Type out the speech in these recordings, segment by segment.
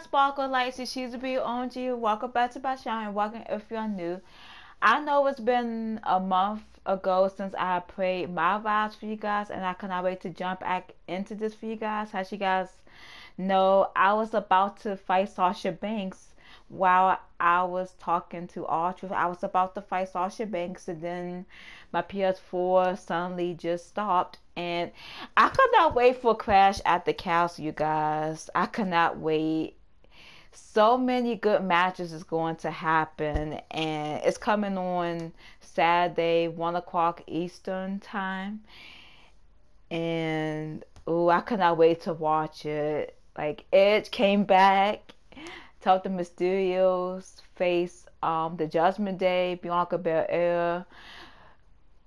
sparkle lights? It's she's be on you. Welcome back to my channel and welcome if you're new. I know it's been a month ago since I prayed MyRise for you guys and I cannot wait to jump back into this for you guys. As you guys know, I was about to fight Sasha Banks while I was talking to R-Truth. I was about to fight Sasha Banks and then my PS4 suddenly just stopped and I could not wait for Crash at the Castle, you guys. I cannot wait. So many good matches is going to happen and it's coming on Saturday, one o'clock Eastern time. And oh, I cannot wait to watch it. Like Edge came back Tell the Mysterios face um, the Judgment Day, Bianca Belair,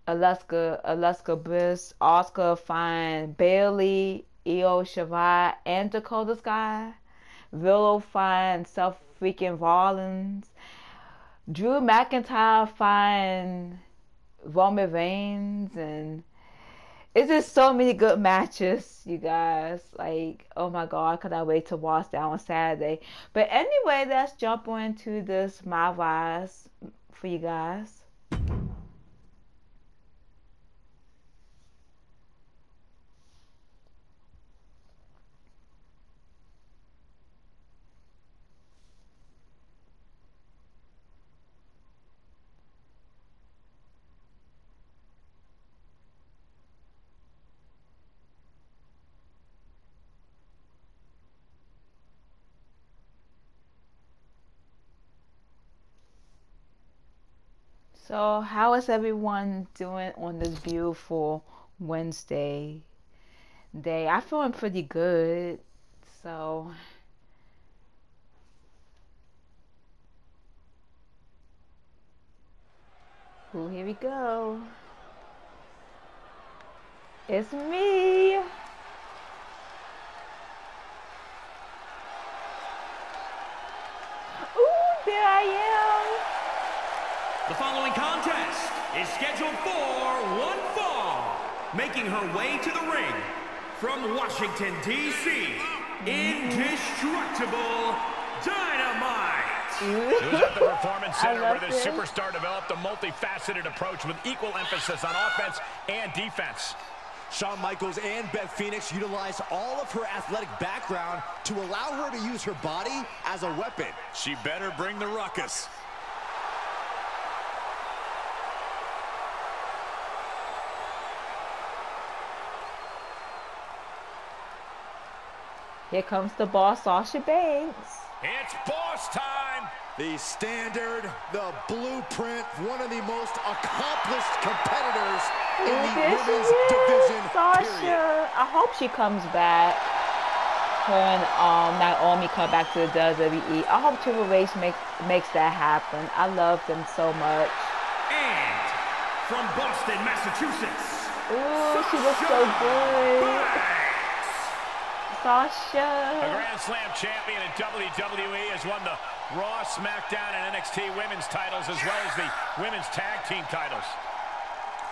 Alexa, Alexa Bliss, Asuka Fine, Bayley, Io Shirai, and Dakota Kai, Willow Fine, Seth Freaking Rollins, Drew McIntyre Fine, Roman Reigns, and it's just so many good matches, you guys. Like, oh my god, could I wait to watch that on Saturday. But anyway, let's jump into this MyRise for you guys. So, how is everyone doing on this beautiful Wednesday day? I'm feeling pretty good. So, Ooh, here we go. It's me. Is scheduled for one fall. Making her way to the ring from Washington, D.C., Indestructible Dynamite. It was at the Performance Center where this superstar developed a multifaceted approach with equal emphasis on offense and defense. Shawn Michaels and Beth Phoenix utilized all of her athletic background to allow her to use her body as a weapon. She better bring the ruckus. Here comes the boss, Sasha Banks. It's boss time. The standard, the blueprint, one of the most accomplished competitors in the women's division. Sasha. Period. I hope she comes back when um Naomi come back to the WWE. I hope Triple H makes makes that happen. I love them so much. And from Boston, Massachusetts. Ooh, she looks so good. Sasha. A Grand Slam champion in WWE has won the Raw, SmackDown, and NXT women's titles as well as the women's tag team titles.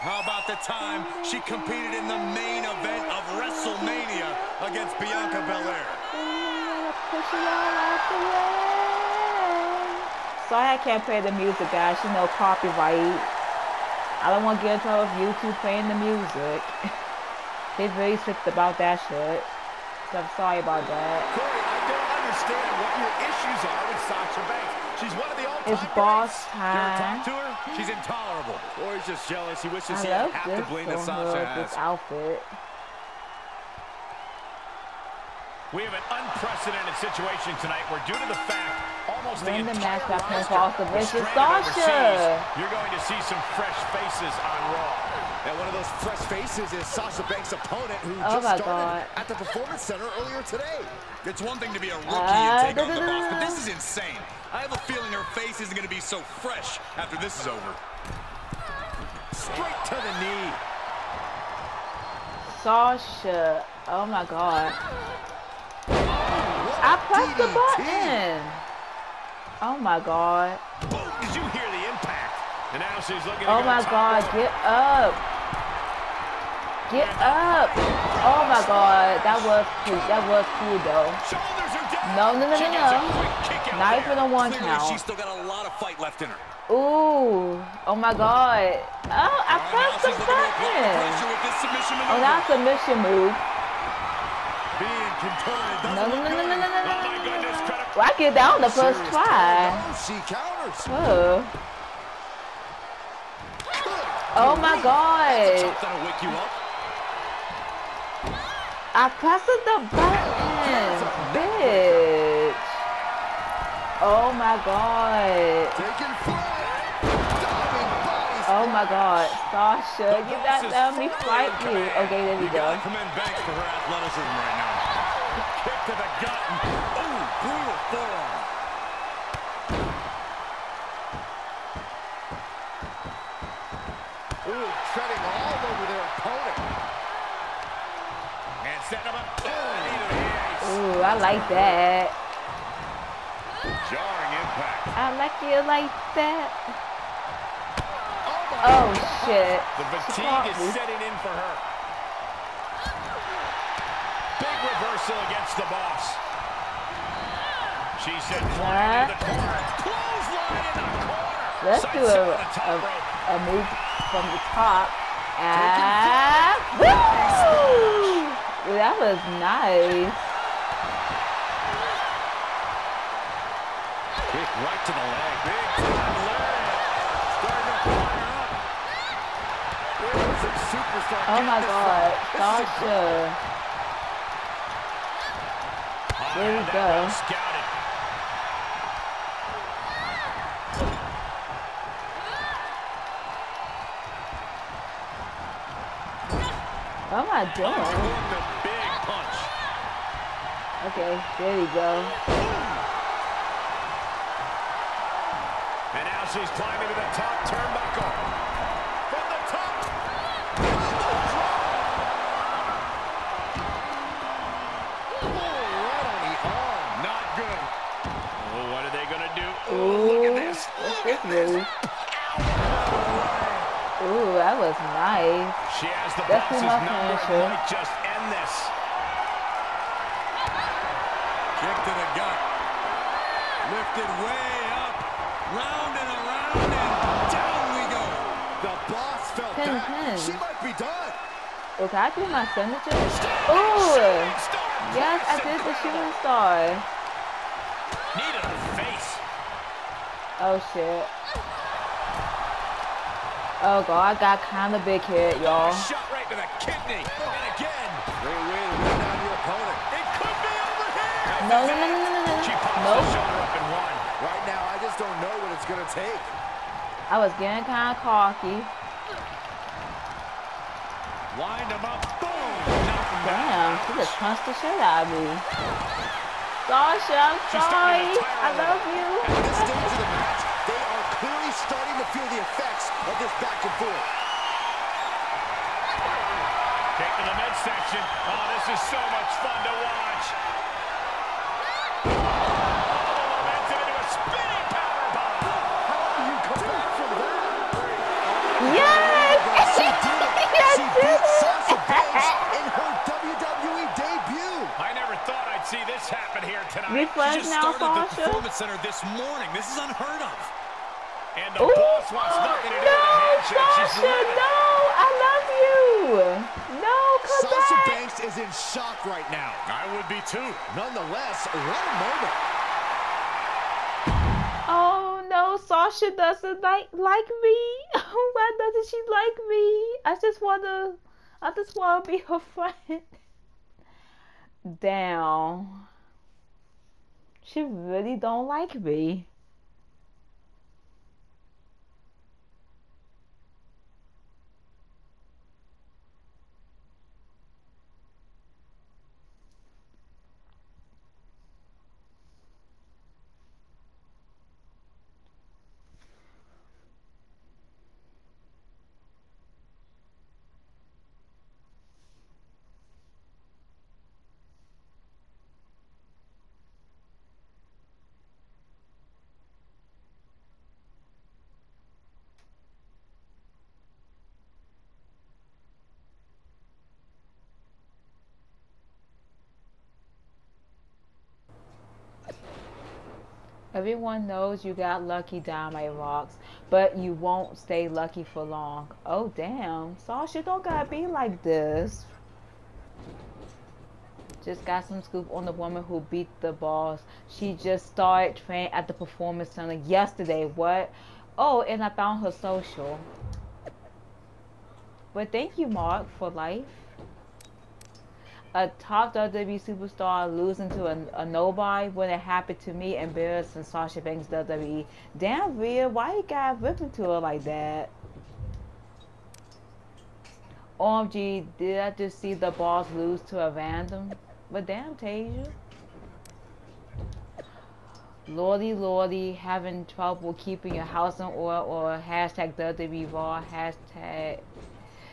How about the time she competed in the main event of WrestleMania against Bianca Belair? Sorry I can't play the music, guys. You know, copyright. I don't want to get into trouble with YouTube playing the music. They're very strict about that shit. So I'm sorry about that. Corey, I don't understand what your issues are with Sasha Banks. She's one of the all-time It's boss time. talk to her? She's intolerable. Corey's just jealous. He wishes I he had half the bling that Sasha has. this outfit. We have an unprecedented situation tonight where due to the fact almost Win the the entire match by roster pinfall was submission. stranded Sasha! overseas, you're going to see some fresh faces on Raw. And one of those fresh faces is Sasha Banks' opponent who Oh just started God. at the Performance Center earlier today. It's one thing to be a rookie Uh, and take on the boss, but this is insane. I have a feeling her face isn't going to be so fresh after this is over. Straight to the knee. Sasha. Oh my god. I pressed the button. Oh my god. Boom! Did you hear the impact? And now she's looking Oh my god. rope. Get up. Get up. Oh my god. That was cool. That was cool though. Shoulders are down. No, no, no, no, no. quick kick out Not even a one count. she's still got a lot of fight left in her. Ooh. Oh my god. Oh, I All right, now pressed the she's looking to apply button. pressure with this submission Oh, that's a mission move. No, no, no, no, no, no, no, Oh, no, no, no. Well, I get down the first try. No. Oh. Oh my god. I pressed the button. Bitch. Oh my god. Taking flight. Diving body Oh my god. Sasha, you boss not is let me fight you. Okay, there we go. commend Banks for her athleticism right now. Kick to the gut. Ooh, brutal forearm. Ooh, treading over their opponent. And setting him up. Oh, knee to the ace. Ooh, I like that. Jarring impact. I like you like that. Oh Oh shit. The fatigue is setting in for her. Big reversal against the boss. She said into the corner. Clothesline in the corner. Let's do a, on the top a, a move from the top. And ah, woo! That was nice. Kick right to the leg. Big time lariat. Starting to fire up. Some superstar Oh my god. This is a Sasha. Oh, There we go. Scouted. What am I Okay, there you go. And now she's climbing to the top turnbuckle. From the top. Oh, right on the arm. Not good. Oh, what are they going to do? Ooh, look at this. Oh, what's this? Ooh, that was nice. She has the That's boss's number might just end this. Kick to the gut. Lifted way up. Round and around and down we go. The boss felt Pin, that. pin. She might be done. Oh, can I do my signature? Ooh! Yes, I did the shooting star. Knee to the face. Oh shit. Oh god, I got kinda big hit, y'all. Shot right to the kidney. And again. Great way to wear down your opponent. It could be over here. No, no, no, no, no, no, She no. pops the shoulder up and one. Right now, I just don't know what it's going to take. I was getting kinda cocky. Wind him up. Boom. Knock him down. Damn, she just punched the shit out of me. Sasha, I'm sorry. to tire I a love you. At this stage of the match, they are clearly starting to feel the effects of this back and forth. Kick to the midsection. Oh, this is so much fun to watch. This happen here tonight. Friends Just now, started the Performance Center this morning. This is unheard of. And the Ooh. boss wants nothing to do No, with handshake. Sasha, no! I love you! No, come Sasha back! Banks is in shock right now. I would be too. Nonetheless, what a moment. Oh no, Sasha doesn't like like me. Oh, why doesn't she like me? I just wanna, I just wanna be her friend. Damn. She really don't like me. Everyone knows you got lucky, Dynamite Rocks, but you won't stay lucky for long. Oh, damn. Sasha don't gotta be like this. Just got some scoop on the woman who beat the boss. She just started training at the Performance Center yesterday. What? Oh, and I found her social. But thank you, Mark, for life. A top WWE superstar losing to a, a nobody when it happened to me, embarrassing Sasha Banks WWE. Damn, Rhea, why you got ripped into her like that? Um, OMG, did I just see the boss lose to a random? But damn, Tasia. Lordy, Lordy, having trouble keeping your house in order or hashtag WWE Raw, hashtag,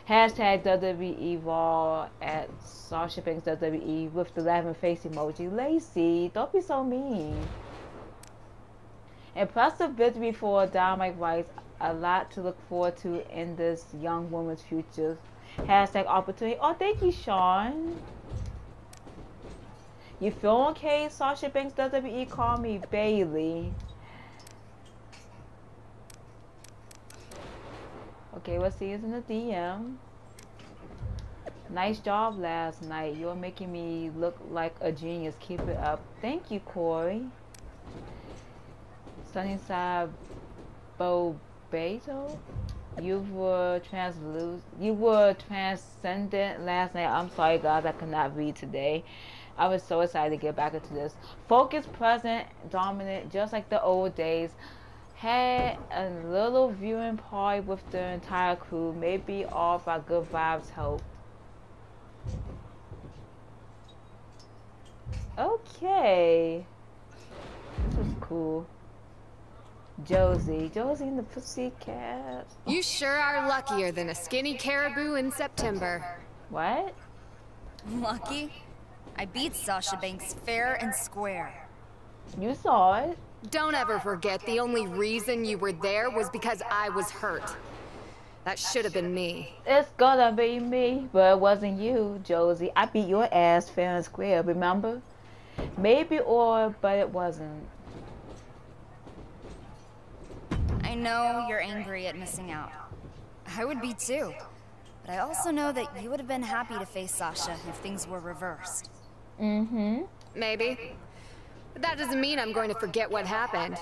hashtag WWE Raw at Sasha Banks WWE with the laughing face emoji. Lacey, don't be so mean. Impressive victory for Dynamite Rights. A lot to look forward to in this young woman's future. Hashtag opportunity. Oh, thank you, Shawn. You feel okay? Sasha Banks WWE call me Bailey. Okay, let's see. you in the DM. Nice job last night. You're making me look like a genius. Keep it up. Thank you, Corey. Sunnyside Bobato. You were translucent. You were transcendent last night. I'm sorry, guys. I could not read today. I was so excited to get back into this. Focus, present, dominant, just like the old days. Had a little viewing party with the entire crew. Maybe all of our good vibes helped. Okay. This was cool. Josie. Josie and the Pussycats. You sure are luckier than a skinny caribou in September. What? Lucky? I beat Sasha Banks fair and square. You saw it. Don't ever forget the only reason you were there was because I was hurt. That should have been me. It's gonna be me, but it wasn't you, Josie. I beat your ass fair and square, remember? Maybe or, but it wasn't. I know you're angry at missing out. I would be too. But I also know that you would have been happy to face Sasha if things were reversed. Mm-hmm. Maybe. But that doesn't mean I'm going to forget what happened.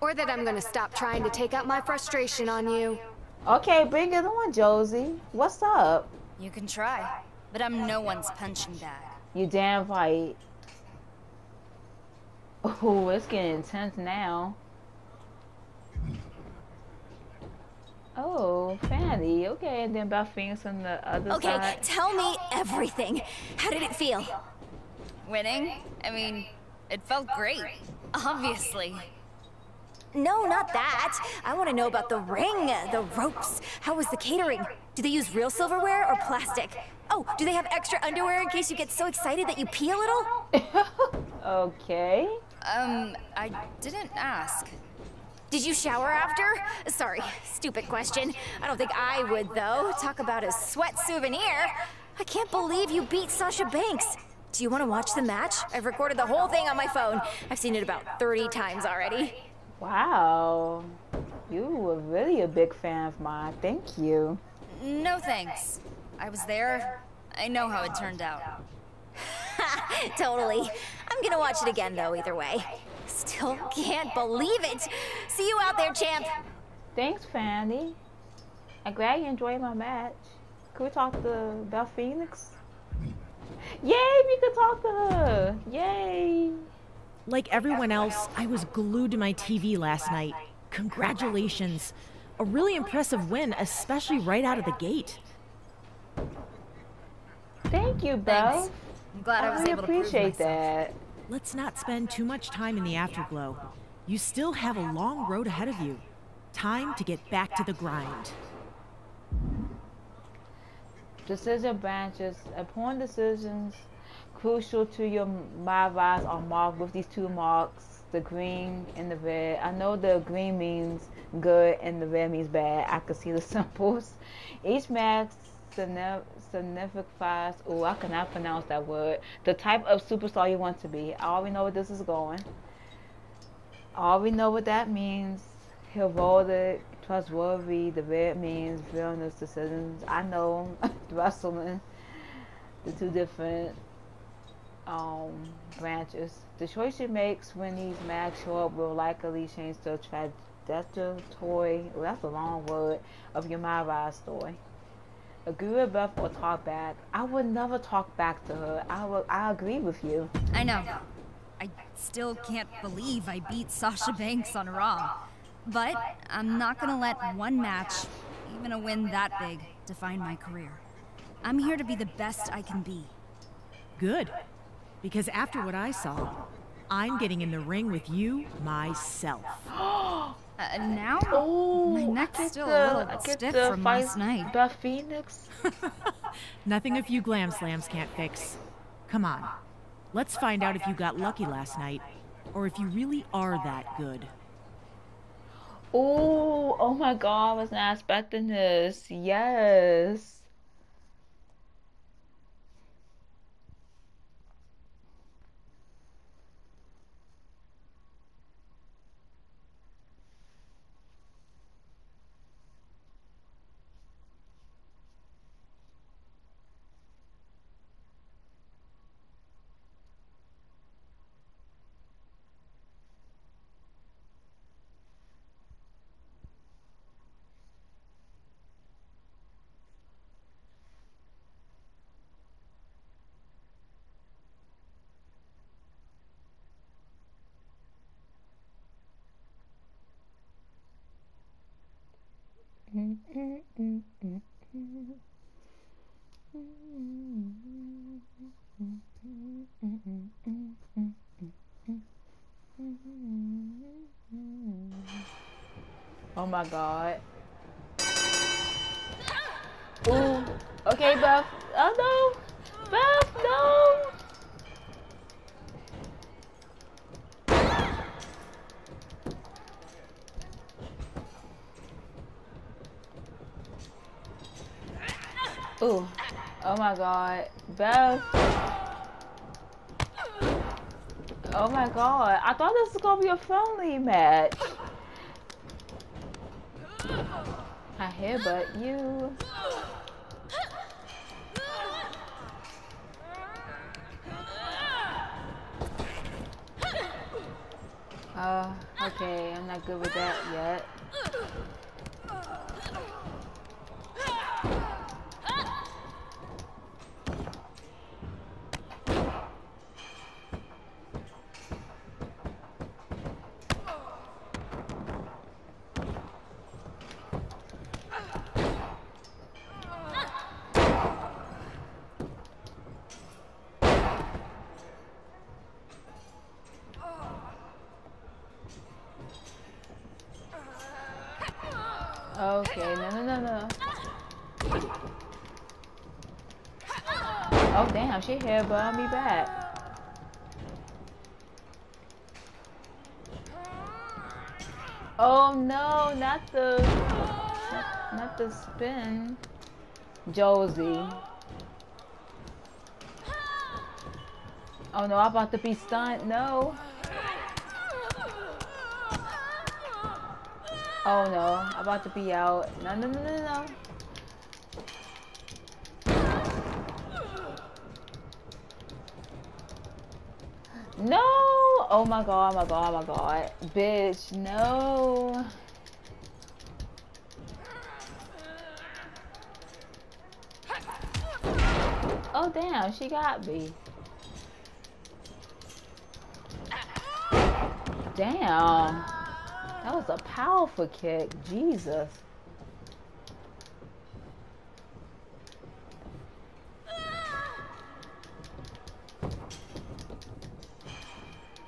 Or that I'm going to stop trying to take out my frustration on you. Okay, bring it on, Josie. What's up? You can try, but I'm no one's punching bag. You damn right. Oh, it's getting intense now. Oh, Fanny. Okay, and then Beth Phoenix on the other Okay, side. tell me everything. How did it feel? Winning? I mean, it felt great. Obviously. No, not that. I want to know about the ring, the ropes. How was the catering? Do they use real silverware or plastic? Oh, do they have extra underwear in case you get so excited that you pee a little? Okay. Um, I didn't ask. Did you shower after? Sorry, stupid question. I don't think I would, though. Talk about a sweat souvenir. I can't believe you beat Sasha Banks. Do you want to watch the match? I've recorded the whole thing on my phone. I've seen it about 30 times already. Wow. You were really a big fan of mine. Thank you. No thanks. I was there. I know how it turned out. totally. I'm gonna watch it again, though, either way. Still can't believe it. See you out there, champ. Thanks, Fanny. I'm glad you enjoyed my match. Can we talk to Beth Phoenix? Yay, we could talk to her. Yay. Like everyone else, I was glued to my TV last night. Congratulations. A really impressive win, especially right out of the gate. Thank you, Belle. Thanks. I'm glad I was really able to prove appreciate that. Let's not spend too much time in the afterglow. You still have a long road ahead of you. Time to get back to the grind. Decision branches. Upon decisions crucial to your my rise are marked with these two marks, the green and the red. I know the green means good and the red means bad. I can see the symbols. Each mark signif- signifies, oh, I cannot pronounce that word, the type of superstar you want to be. I already know where this is going. All we know what that means. Heroic, trustworthy. The red means villainous decisions. I know wrestling. The two different um, branches. The choice he makes when these mags show up will likely change the trajectory, well, that's a long word, of your Rise story. Agree with Beth or talk back. I would never talk back to her. I will, I agree with you. I know. I still can't believe I beat Sasha Banks on Raw. But I'm not gonna let one match, even a win that big, define my career. I'm here to be the best I can be. Good. Because after what I saw, I'm getting in the ring with you myself. uh, now? Oh, my neck's still the, a little stiff from last night. The Phoenix. Nothing a few glam slams can't fix. Come on. Let's find out if you got lucky last night, or if you really are that good. Oh, oh my god, I was not expecting this. Yes. Oh my god. Ooh. Okay, Beth. Oh uh, no. Beth, no. Ooh. Oh my god. Beth. Oh my god. I thought this was gonna be a friendly match. I headbutt you. Uh, okay, I'm not good with that yet. Okay, no, no, no, no. Oh, damn, she headbutted me back. Oh no, not the, not, not the spin. Josie. Oh no, I'm about to be stunned. No. Oh no, I'm about to be out. No, no, no, no, no. No! Oh my god, my god, my god. Bitch, no. Oh damn, she got me. Damn. That was a powerful kick. Jesus.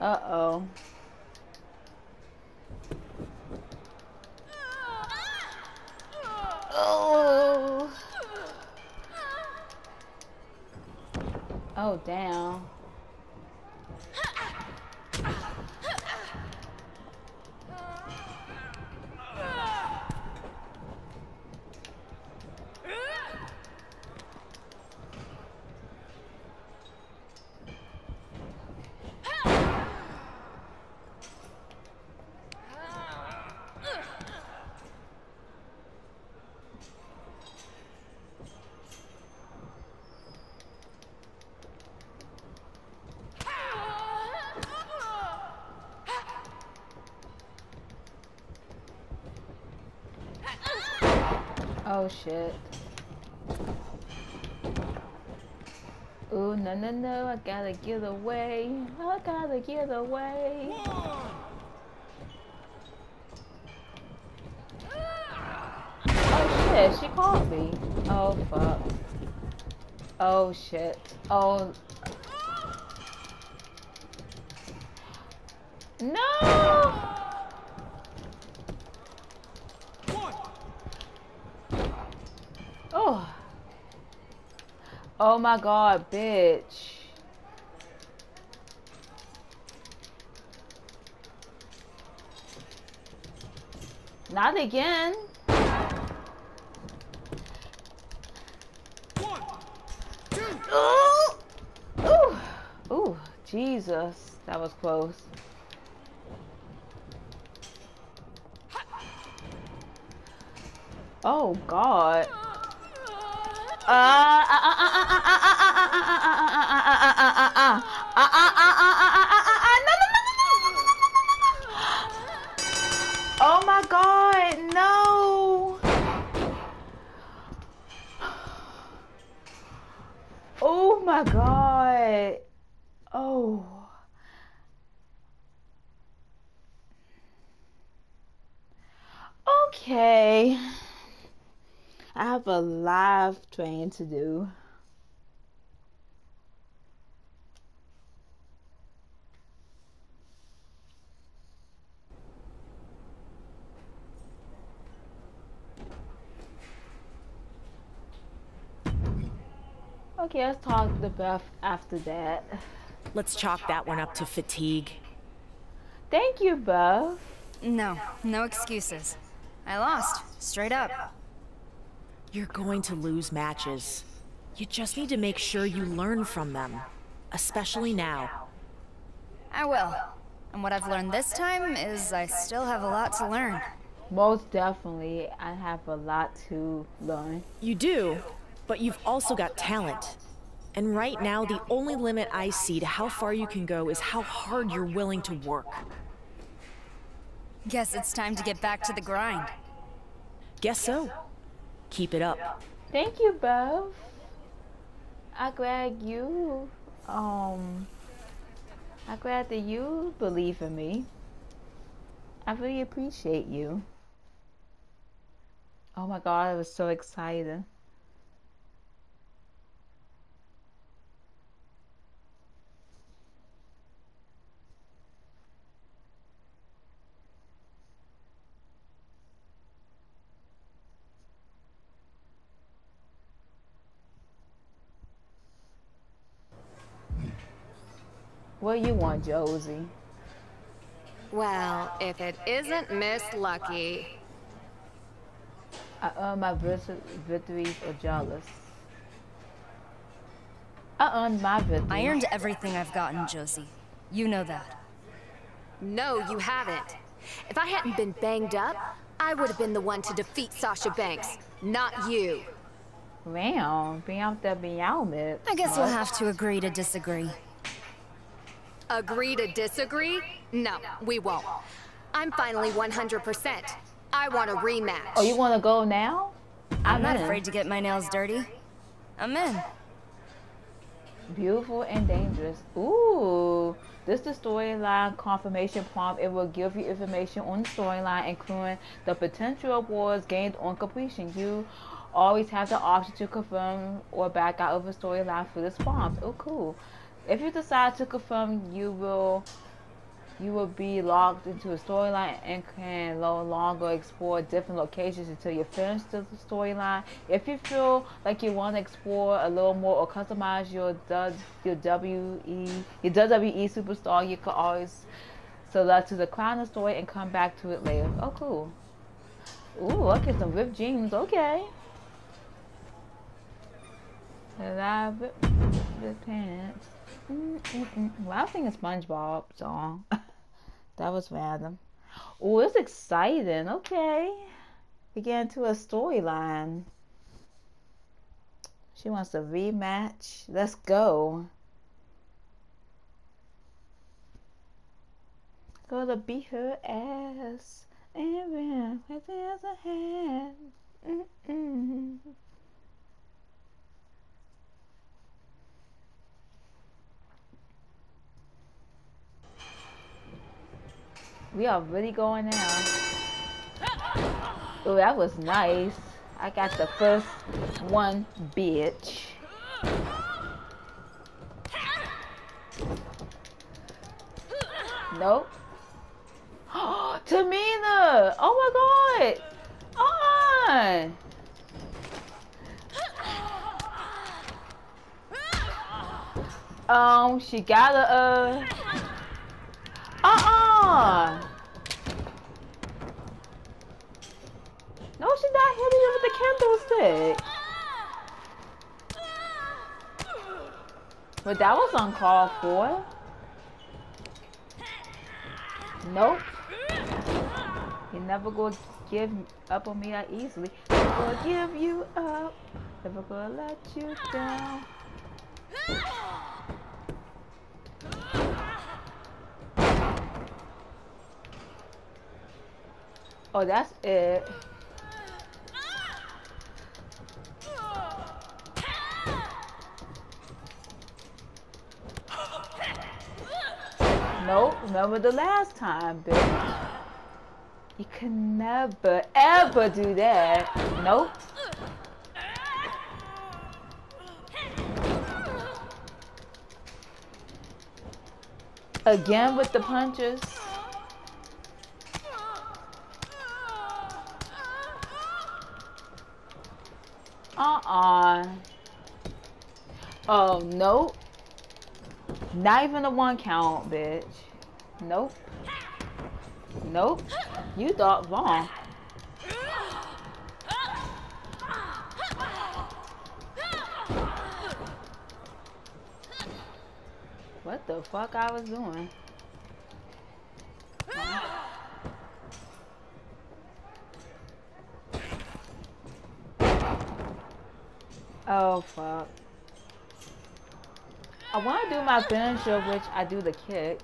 Uh-oh. Oh. Oh, damn. Oh shit. Ooh, no, no, no, I gotta get away. I gotta get away. Oh shit, she caught me. Oh fuck. Oh shit. Oh. No! Oh. Oh my god, bitch. Not again. Ooh. Ooh. Ooh. Jesus. That was close. Oh God. Oh my God, no. Oh my God. Oh. Okay. I have a live train to do. Okay, let's talk the Beth after that. Let's chalk that one up to fatigue. Thank you, Beth. No, no excuses. I lost, straight up. You're going to lose matches. You just need to make sure you learn from them. Especially now. I will. And what I've learned this time is I still have a lot to learn. Most definitely, I have a lot to learn. You do, but you've also got talent. And right now, the only limit I see to how far you can go is how hard you're willing to work. Guess it's time to get back to the grind. Guess so. Keep it up. Thank you, Beth. I'm glad you, um, I'm glad that you believe in me. I really appreciate you. Oh my god, I was so excited. What you want, Josie? Well, if it isn't Miss Lucky. I earned my victories or jealous. I earned my victories. I earned everything I've gotten, Josie. You know that. No, you haven't. If I hadn't been banged up, I would have been the one to defeat Sasha Banks, not you. Wow, being out there being out I guess we'll have to agree to disagree. Agree to disagree? No, we won't. I'm finally 100%. I want a rematch. Oh, you want to go now? I'm, I'm not in. afraid to get my nails dirty. I'm in. Beautiful and dangerous. Ooh. This is the storyline confirmation prompt. It will give you information on the storyline, including the potential awards gained on completion. You always have the option to confirm or back out of a storyline for this prompt. Oh, cool. If you decide to confirm, you will you will be locked into a storyline and can no longer explore different locations until you finish the storyline. If you feel like you want to explore a little more or customize your your WE your WWE superstar, you can always select to the decline the story and come back to it later. Oh, cool. Ooh, look okay, some ripped jeans. Okay. The pants. Mm-mm-mm. Well, I think SpongeBob song. that was random. Oh, it's exciting. Okay. We get into a storyline. She wants a rematch. Let's go. Gonna beat her ass. And there's a hand. Mm-mm. We are really going now. Oh, that was nice. I got the first one, bitch. Nope. Tamina! Oh my god! On! Um, she got a, uh... No, she's not hitting you with the kendo stick. But that was uncalled for. Nope. You never gonna give up on me that easily. Never gonna give you up. Never gonna let you down. Oh, that's it. Nope, remember the last time, bitch. You can never, ever do that. Nope. Again with the punches. Oh, nope. Not even a one count, bitch. Nope. Nope. You thought wrong. What the fuck I was doing? Oh fuck. I want to do my finisher, which I do the kick.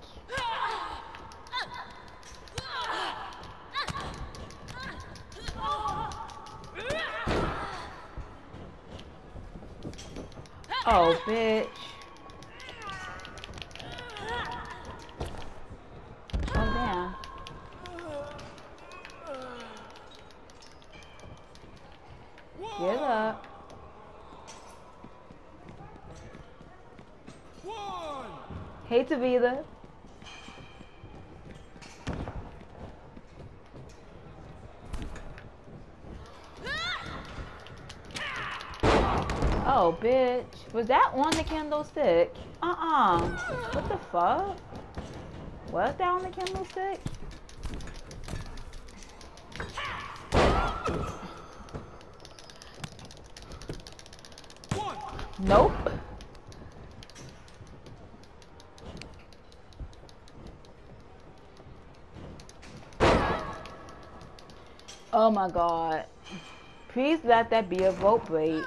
Oh, bitch. Oh, damn. Get up. Hey, Tavita. Oh, bitch. Was that on the kendo stick? Uh-uh. What the fuck? Was that on the kendo stick? Nope. Oh my god. Please let that be a vote break.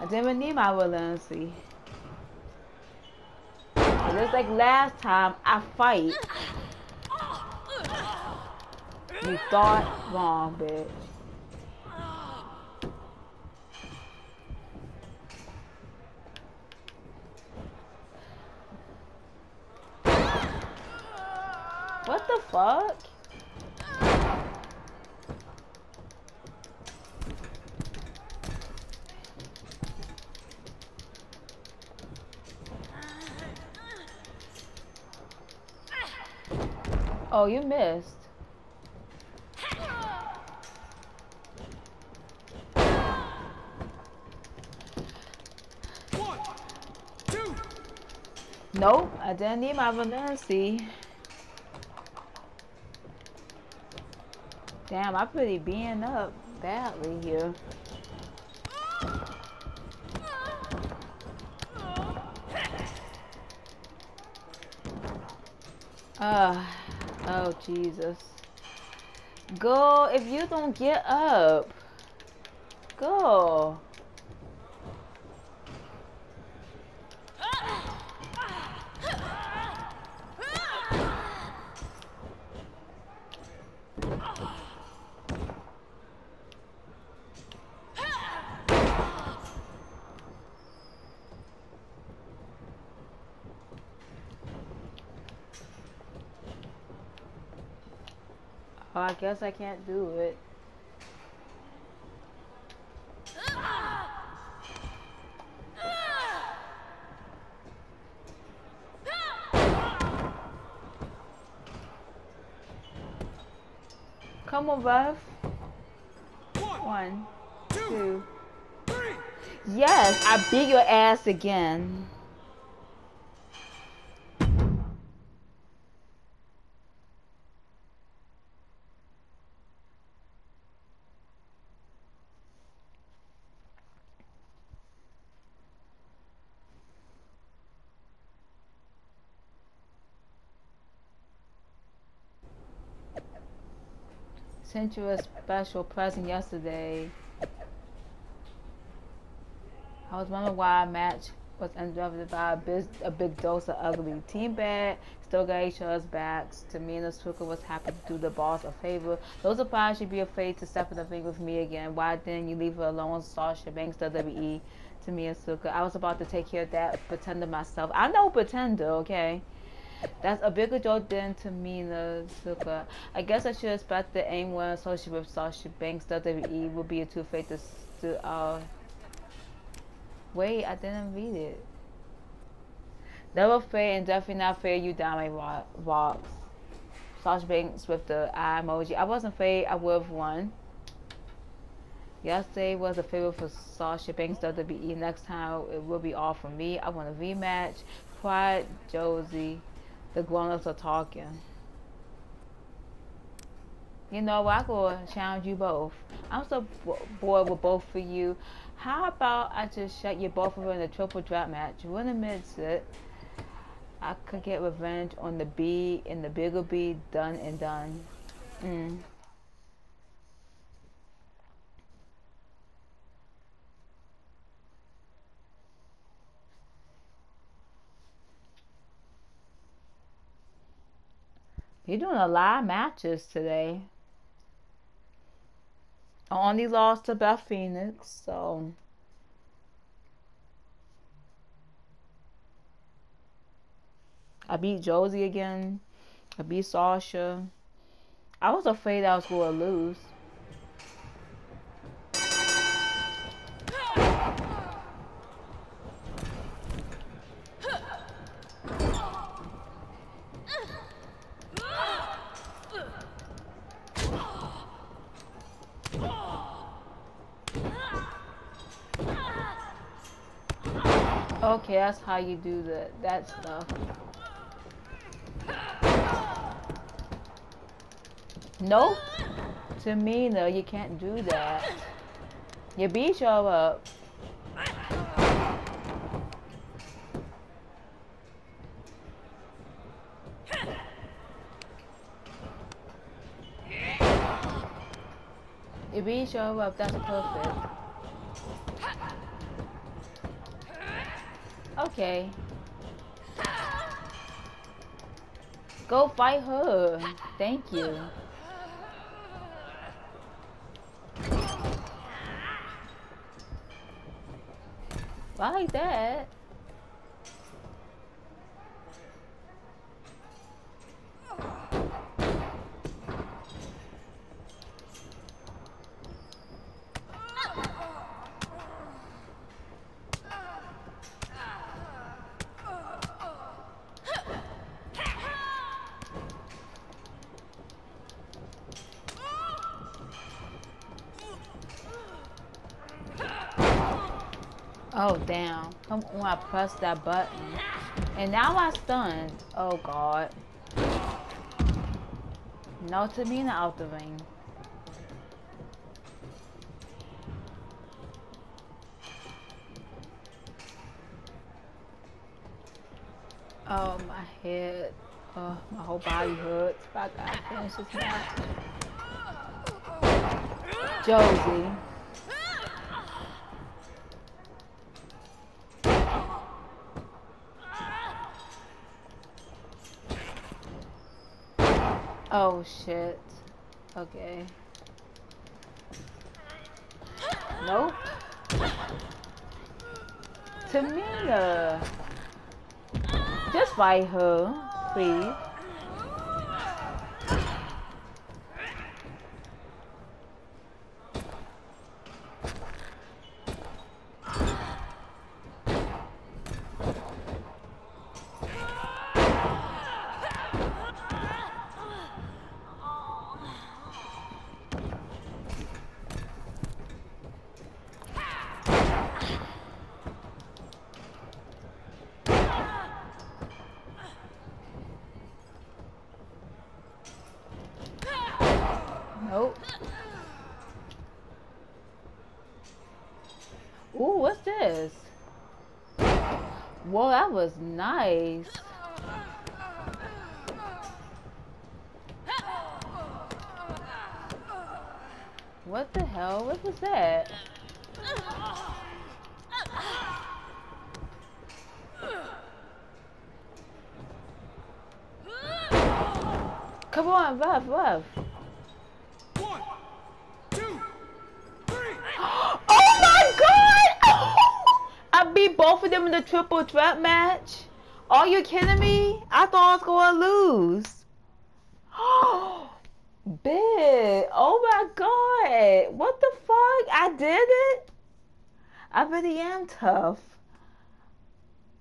I didn't need my resiliency. Just like last time, I fight. You thought wrong, bitch. Oh, you missed. One, two. Nope, I didn't need my resiliency. Damn, I'm pretty being up badly here. Uh, oh Jesus. Go if you don't get up. Go. I guess I can't do it. Come on, Buff. One, two. Yes, I beat your ass again. Sent you a special present yesterday. I was wondering why our match was interrupted by a big, a big dose of ugly. Team Bad still got each other's backs. Tamina Snuka was happy to do the boss a favor. Those surprised she'd be afraid to step in the ring with me again. Why didn't you leave her alone, Sasha Banks, WWE? Tamina Snuka. I was about to take care of that pretender myself. I know pretender, okay? That's a bigger joke than Tamina Snuka. I guess I should expect the anyone associated with Sasha Banks WWE would be a two-faced to, uh, wait, I didn't read it. Never fair and definitely not fair you down my rocks. Sasha Banks with the eye emoji. I wasn't fair, I would have won. Yesterday was a favor for Sasha Banks WWE. Next time it will be all for me. I want a rematch. Pride Josie. The grown-ups are talking. You know what? I go challenge you both. I'm so bored with both of you. How about I just shut you both of in a triple drop match? Win admits it. I could get revenge on the B and the bigger B done and done. Mm. You're doing a lot of matches today. I only lost to Beth Phoenix, so. I beat Josie again. I beat Sasha. I was afraid I was going to lose. Okay, that's how you do the that stuff. Nope. To me, though, you can't do that. You beat your up. You beat your up, that's perfect. Okay. Go fight her. Thank you. Why like that? Pressed that button. And now I stunned. Oh, God. No Tamina out the ring. Oh, my head. Oh, my whole body hurts. I gotta finish this match. Josie. Shit. Okay. Nope. Tamina. Just fight her, please. Ooh, what's this? Whoa, that was nice. What the hell? What was that? Come on, Rev, Rev. One, two, three. Oh my god! I beat both of them in the triple threat match. Are you kidding me? I thought I was gonna lose. Big. Oh my god. What the fuck? I did it? I really am tough.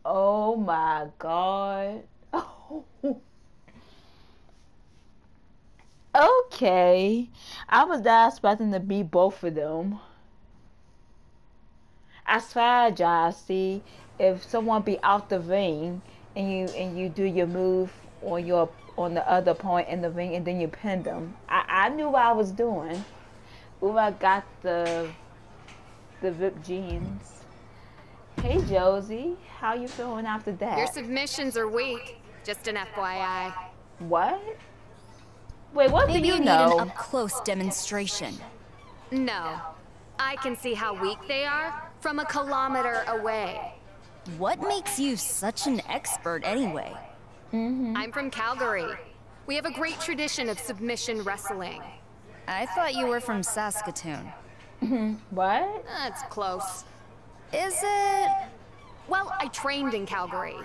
Oh my god. Okay. I was not expecting to beat both of them. As I strategize, see, if someone be out the ring and you and you do your move on your on the other point in the ring and then you pin them. I, I knew what I was doing. I got the the VIP jeans. Hey Josie, how you feeling after that? Your submissions are weak. Just an FYI. What? Wait, what Maybe do you you need an up-close demonstration. No. I can see how weak they are from a kilometer away. What makes you such an expert anyway? Mm-hmm. I'm from Calgary. We have a great tradition of submission wrestling. I thought you were from Saskatoon. Mm-hmm. What? That's close. Is it? Well, I trained in Calgary.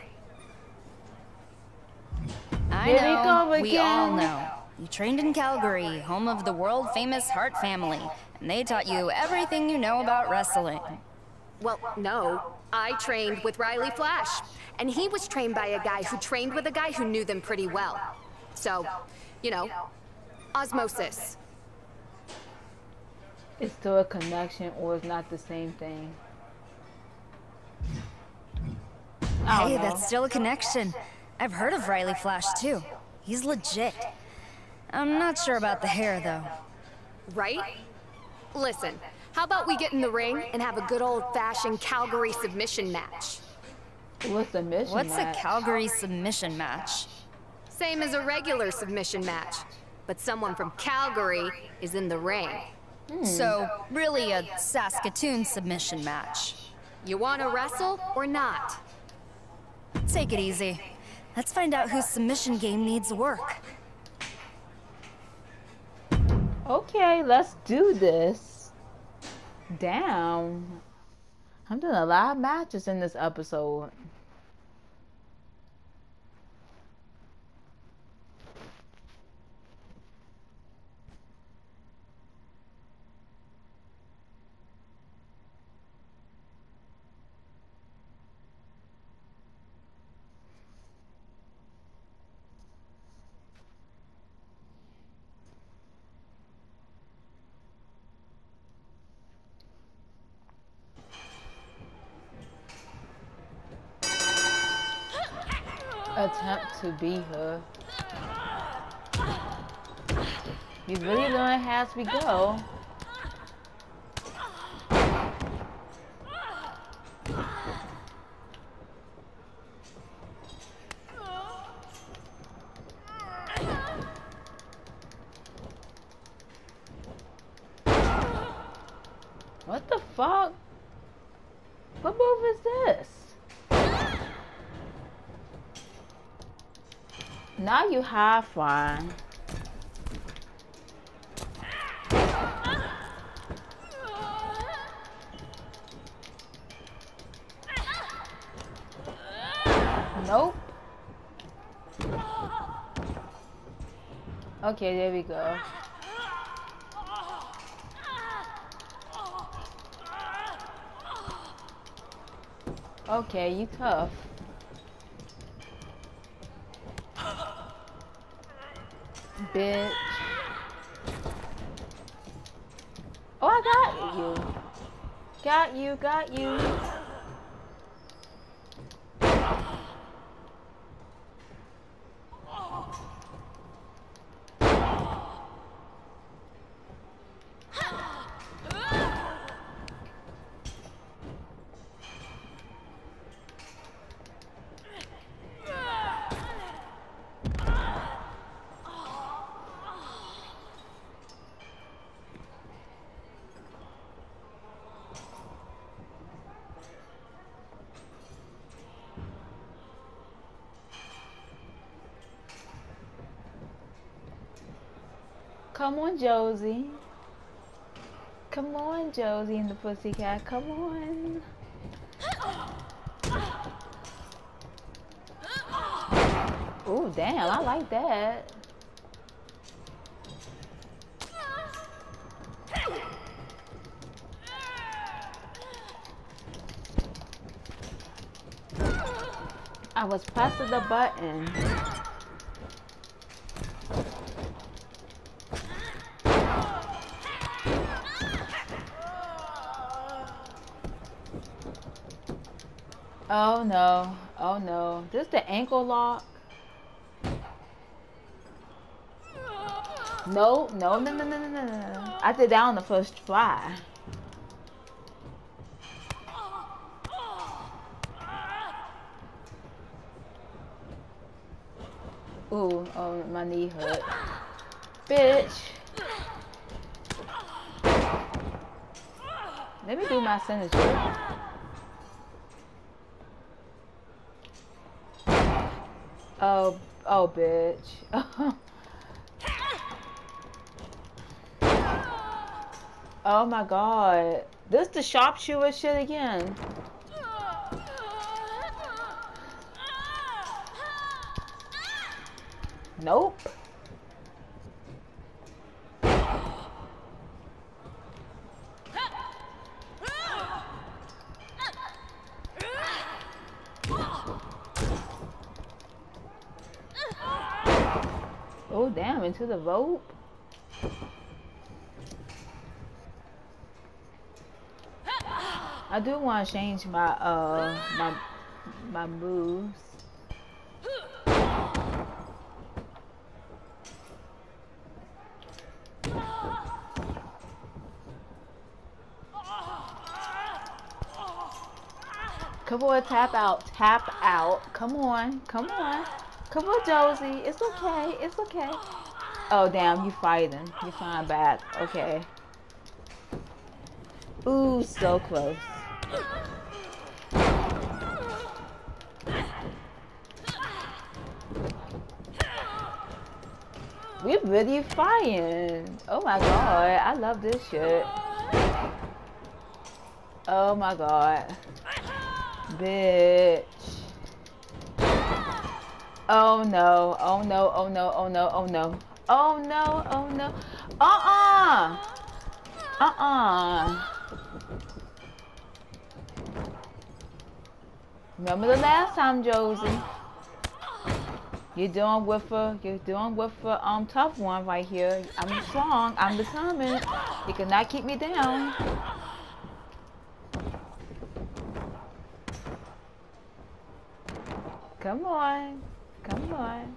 I Here we know. go we all know. You trained in Calgary, home of the world famous Hart family, and they taught you everything you know about wrestling. Well, no. I trained with Riley Flash, and he was trained by a guy who trained with a guy who knew them pretty well. So, you know, osmosis. It's still a connection or it's not the same thing. Hey, know. that's still a connection. I've heard of Riley Flash too. He's legit. I'm not sure about the hair though. Right? Listen, how about we get in the ring and have a good old-fashioned Calgary submission match? What's the mission? What's a? Calgary submission match? Same as a regular submission match, but someone from Calgary is in the ring. Hmm. So, really a Saskatoon submission match. You want to wrestle or not? Take it easy. Let's find out whose submission game needs work. Okay, let's do this. Damn. I'm doing a lot of matches in this episode. Attempt to be her. You really learn as we go. What the fuck? What move is this? Have fun. Nope. Okay, there we go. Okay, you tough. Bitch. Oh, I got you. Got you, got you. Come on, Josie. Come on, Josie and the Pussycat. Come on. Oh, damn. I like that. I was pressing the button. Oh no. Oh no. This is the ankle lock. No, no, no, no, no, no, no. I did that on the first try. Ooh, oh, my knee hurt. Bitch. Let me do my signature. Oh, oh, bitch. oh my god. This the shop sharpshooter shit again. Nope. Into the rope. I do want to change my uh my my moves. Come on, tap out, tap out. Come on, come on. Come on, Josie. It's okay, it's okay. Oh, damn, you fighting. You flying back. Okay. Ooh, so close. We're really fighting. Oh my god, I love this shit. Oh my god. Bitch. Oh no, oh no, oh no, oh no, oh no. Oh no, oh no. Uh-uh. Uh-uh. Remember the last time, Josie? You're doing with a, you're doing with a um tough one right here. I'm strong. I'm determined. You cannot keep me down. Come on. Come on.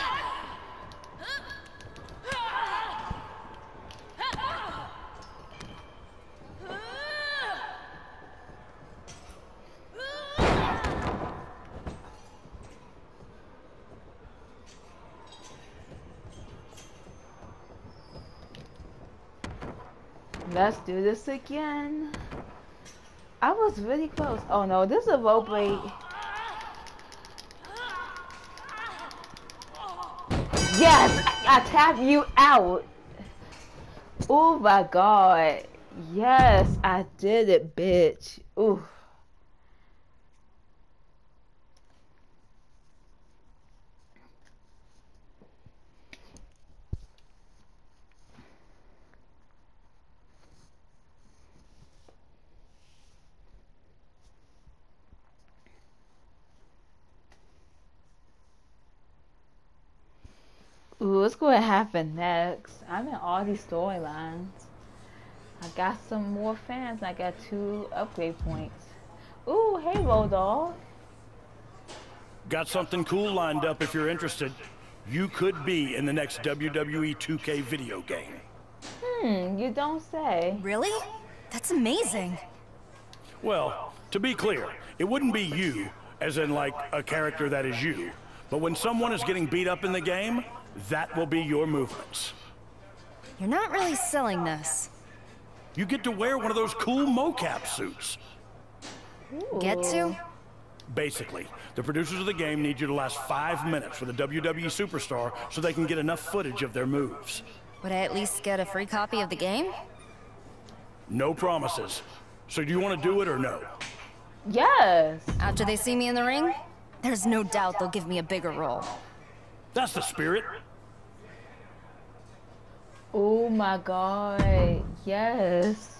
Let's do this again. I was really close. Oh no, this is a rope break. Yes, I, I tap you out. Oh my god. Yes, I did it, bitch. Ooh. What's going to happen next? I'm in all these storylines. I got some more fans. I got two upgrade points. Ooh, hey, Rodolph. Got something cool lined up if you're interested. You could be in the next WWE 2K video game. Hmm, you don't say. Really? That's amazing. Well, to be clear, it wouldn't be you, as in like a character that is you. But when someone is getting beat up in the game, that will be your movements. You're not really selling this. You get to wear one of those cool mocap suits. Get to? Basically, the producers of the game need you to last five minutes with a WWE superstar so they can get enough footage of their moves. Would I at least get a free copy of the game? No promises. So do you want to do it or no? Yes. After they see me in the ring, there's no doubt they'll give me a bigger role. That's the spirit. Oh my god. Yes.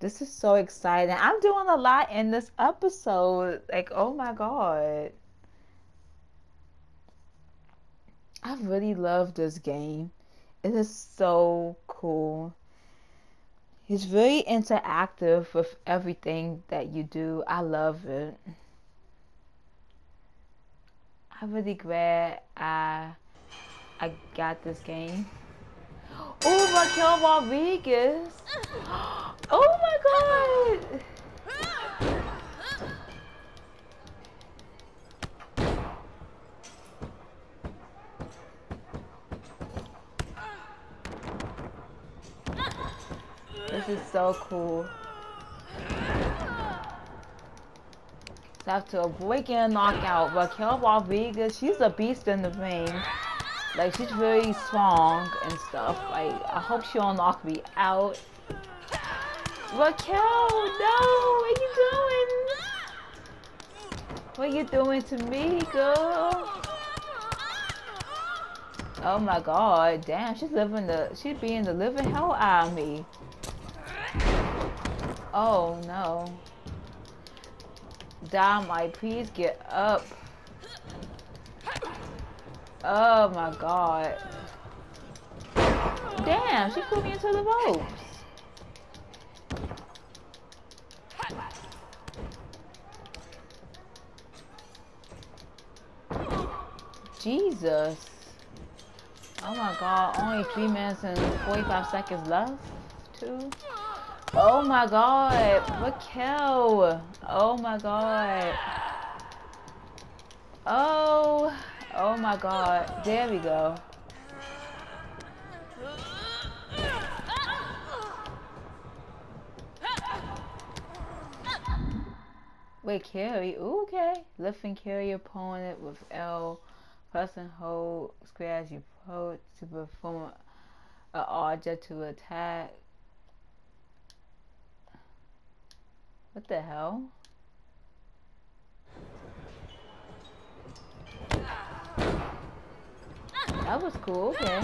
This is so exciting. I'm doing a lot in this episode. Like, oh my god. I really love this game. It is so cool. It's very interactive with everything that you do. I love it. I'm really glad I I got this game. Oh, Raquel Rodriguez. Oh my god. This is so cool. After a break-in knockout, Raquel Rodriguez, she's a beast in the ring. Like she's very strong and stuff. Like I hope she don't knock me out. Raquel, no, what you doing? What you doing to me, girl? Oh my god, damn, she's living the she's being the living hell out of me. Oh no. Dynamite, please get up. Oh my god. Damn, she put me into the ropes. Jesus. Oh my god, only 3 minutes and 45 seconds left, too. Oh my god, What Raquel. Oh my god. Oh, oh my god. There we go. Wait, carry. Ooh, okay. Lift and carry your opponent with L. Press and hold square as you approach to perform an object to attack. What the hell? That was cool, okay.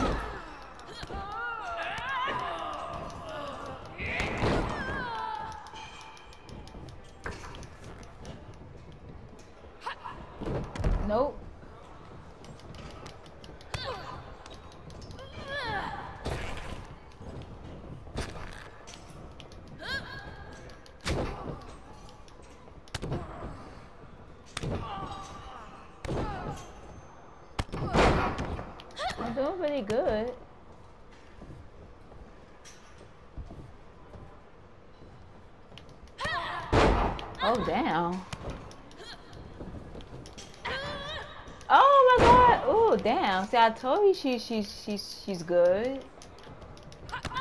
Nope. Doing pretty good. Oh damn. Oh my god. Oh damn. See I told you she she she's she's good.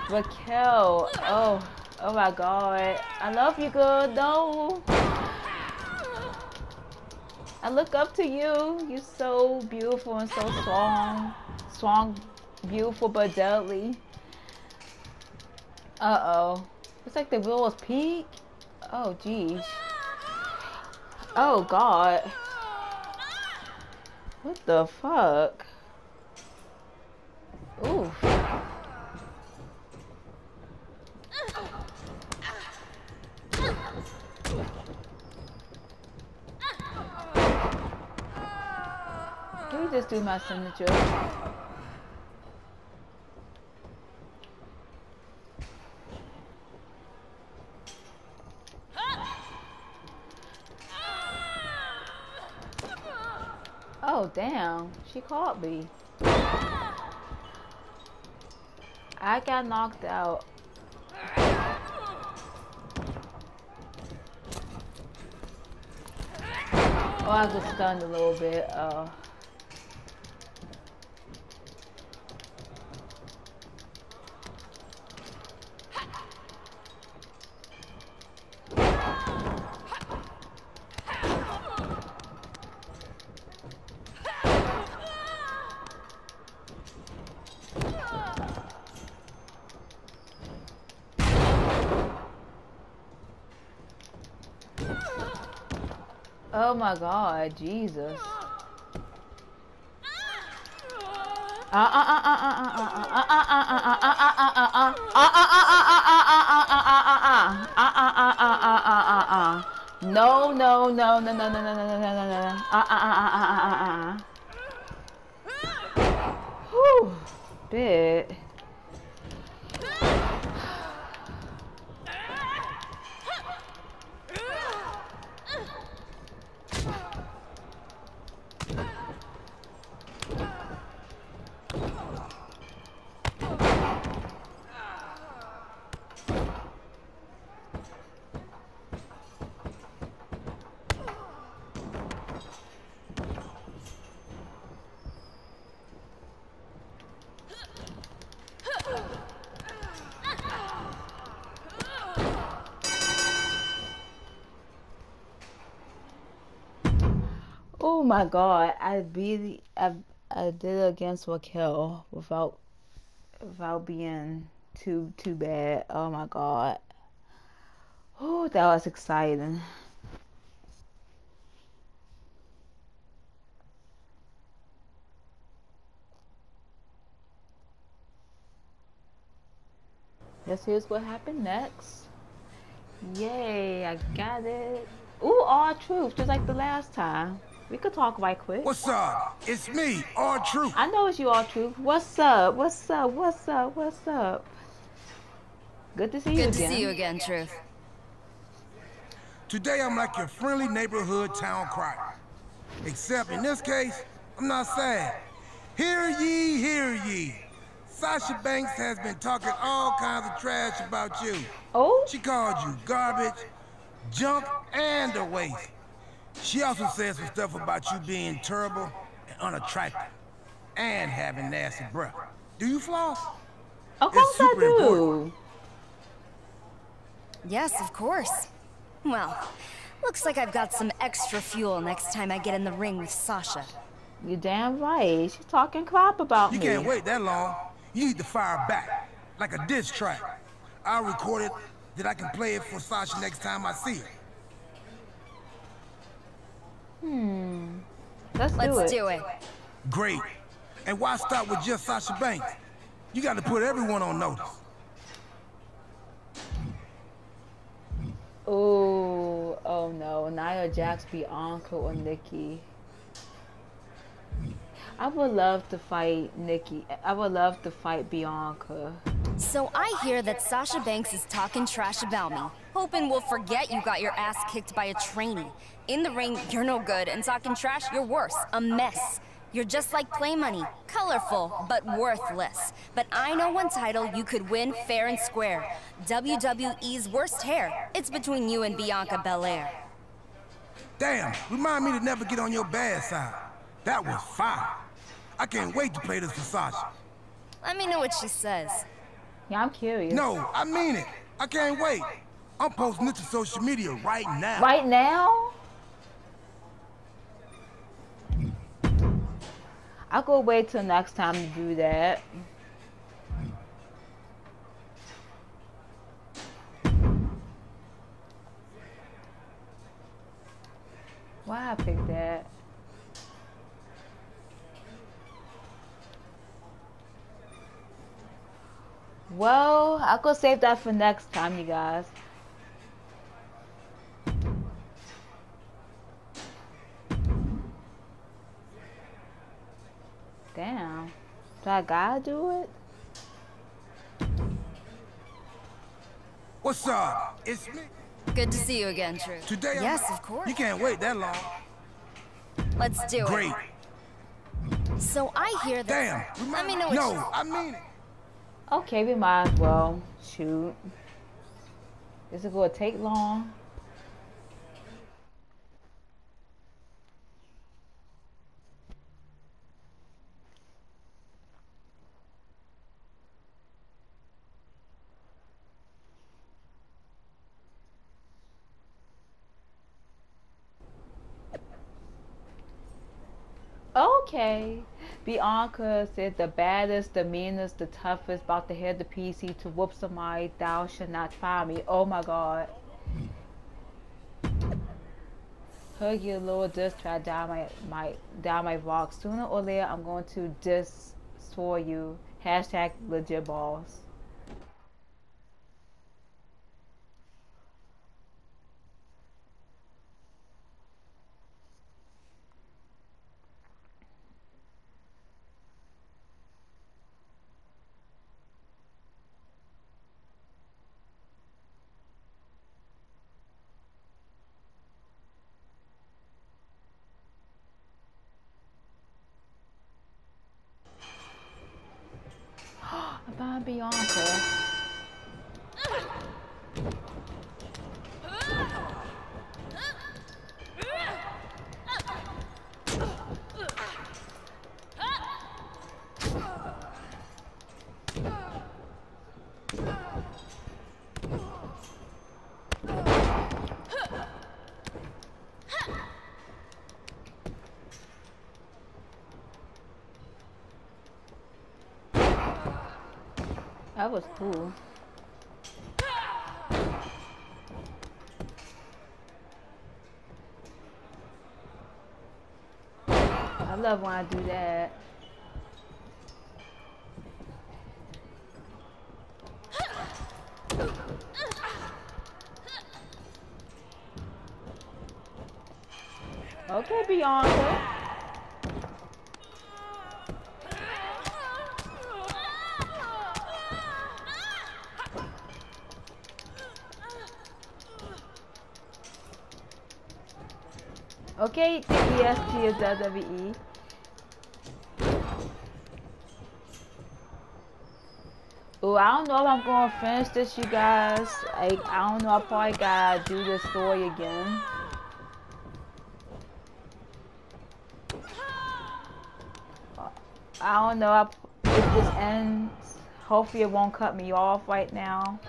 Raquel. Oh oh my god. I love you good though. I look up to you. You're so beautiful and so strong. Strong, beautiful, but deadly. Uh-oh. Looks like the wheel was peak. Oh, geez. Oh, God. What the fuck? Ooh. Can we just do my signature? Oh. She caught me. I got knocked out. Oh, I was stunned a little bit. Uh, Oh my god, Jesus. No, no, no, no, no, no, no, no, no, no, no, no. Uh, uh, uh, uh, uh, uh, uh, uh. Whew. Bit. My god, I really I, I did it against Raquel without without being too too bad. Oh my god. Oh, that was exciting. Guess here's what happened next. Yay, I got it. Ooh, all truth, just like the last time. We could talk right quick. What's up? It's me, R-Truth. I know it's you, R-Truth. What's up? What's up? What's up? What's up? Good to see you Good again. to see you again, Truth. Today I'm like your friendly neighborhood town crier. Except in this case, I'm not sad. Hear ye, hear ye. Sasha Banks has been talking all kinds of trash about you. Oh? She called you garbage, junk, and a waste. She also said some stuff about you being terrible and unattractive, and having nasty breath. Do you floss? Of It's course I super do. important. Yes, of course. Well, looks like I've got some extra fuel next time I get in the ring with Sasha. You damn right. She's talking crap about You me. You can't wait that long. You need to fire back, like a diss track. I'll record it, that I can play it for Sasha next time I see her. Hmm. Let's, do Let's it. do it. Great. And why stop with just Sasha Banks? You got to put everyone on notice. Oh, oh no. Nia Jax, Bianca, or Nikki. I would love to fight Nikki. I would love to fight Bianca. So I hear that Sasha Banks is talking trash about me, hoping we'll forget you got your ass kicked by a trainee. In the ring, you're no good, and talking trash, you're worse, a mess. You're just like Play Money, colorful, but worthless. But I know one title you could win fair and square. WWE's worst hair. It's between you and Bianca Belair. Damn, remind me to never get on your bad side. That was fire. I can't wait to play this for Sasha. Let me know what she says. Yeah, I'm curious. No, I mean it. I can't wait. I'm posting it to social media right now. Right now? I'll go wait till next time to do that. Why I picked that? Well, I'll go save that for next time, you guys. Damn. Do I gotta do it? What's up? It's me. Good to see you again, Truth. Today I'm- Yes, of course. You can't wait that long. Let's do Great. it. Great. So I hear that. Damn. Let me know what No, you- I mean it. Okay, we might as well shoot. This Is it gonna take long? Okay. Bianca said the baddest, the meanest, the toughest, about to head the PC to whoop somebody. Thou should not try me. Oh my god. Hug your little diss try down my my down my vlog. Sooner or later I'm going to destroy you. Hashtag legit balls. About Bianca. That was cool. I love when I do that. Okay, Bianca. Okay, the EST is WWE. Oh, I don't know if I'm gonna finish this, you guys. Like, I don't know. I probably gotta do this story again. I don't know if this ends. Hopefully, it won't cut me off right now.